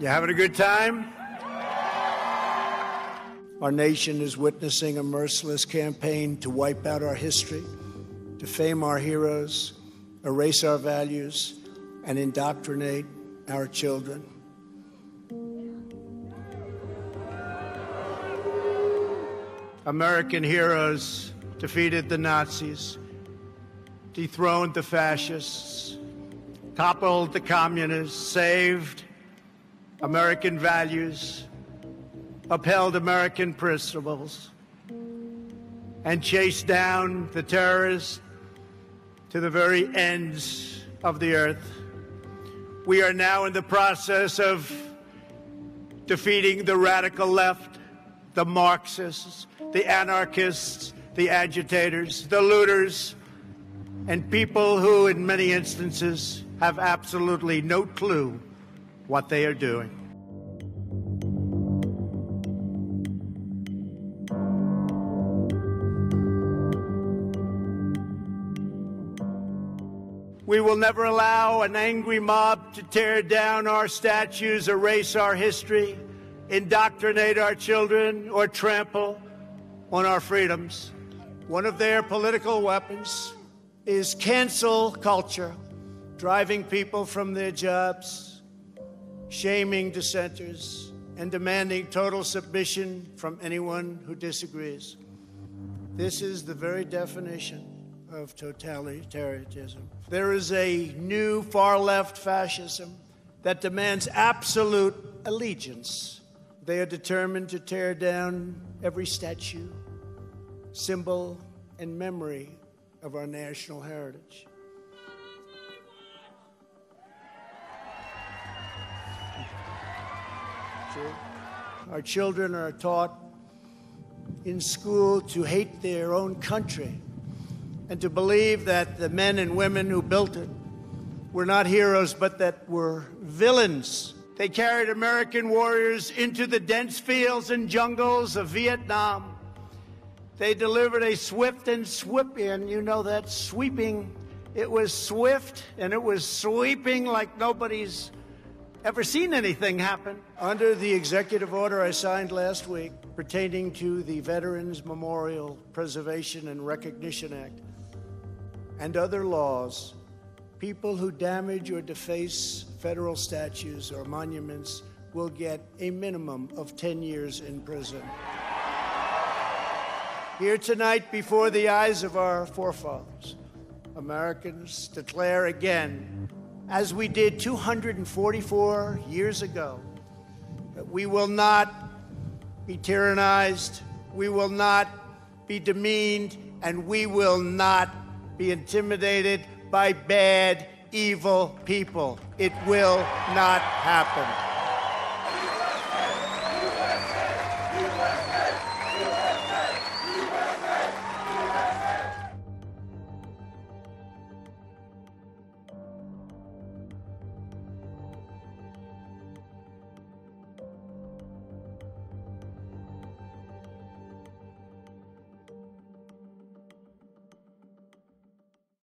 You having a good time? Our nation is witnessing a merciless campaign to wipe out our history, defame our heroes, erase our values, and indoctrinate our children. American heroes defeated the Nazis, dethroned the fascists, toppled the communists, saved American values, upheld American principles, and chased down the terrorists to the very ends of the earth. We are now in the process of defeating the radical left, the Marxists, the anarchists, the agitators, the looters, and people who, in many instances, have absolutely no clue what they are doing. We will never allow an angry mob to tear down our statues, erase our history, indoctrinate our children, or trample on our freedoms. One of their political weapons is cancel culture, driving people from their jobs, shaming dissenters, and demanding total submission from anyone who disagrees. This is the very definition of totalitarianism. There is a new far left fascism that demands absolute allegiance. They are determined to tear down every statue, symbol, and memory of our national heritage. Our children are taught in school to hate their own country and to believe that the men and women who built it were not heroes, but that were villains. They carried American warriors into the dense fields and jungles of Vietnam. They delivered a swift and sweeping, and you know that sweeping. It was swift and it was sweeping like nobody's ever seen anything happen. Under the executive order I signed last week pertaining to the Veterans Memorial Preservation and Recognition Act, and other laws, people who damage or deface federal statues or monuments will get a minimum of 10 years in prison. Here tonight, before the eyes of our forefathers, Americans declare again, as we did 244 years ago, that we will not be tyrannized, we will not be demeaned, and we will not be intimidated by bad, evil people. It will not happen.